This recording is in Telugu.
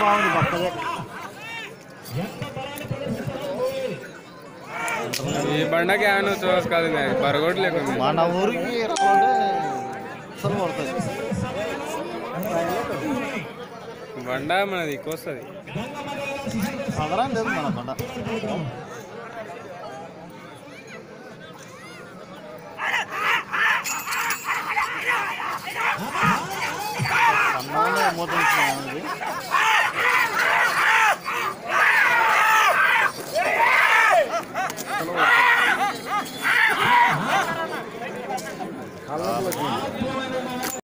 బాగుంది ఈ బండకి ఆమె చూసుకోదు బరగోడు లేకుండా మన ఊరికి అసలు పడుతుంది బండ మనది ఎక్కువ వస్తుంది. పదరం లేదు మన బండ. మూతం Alô, Alô.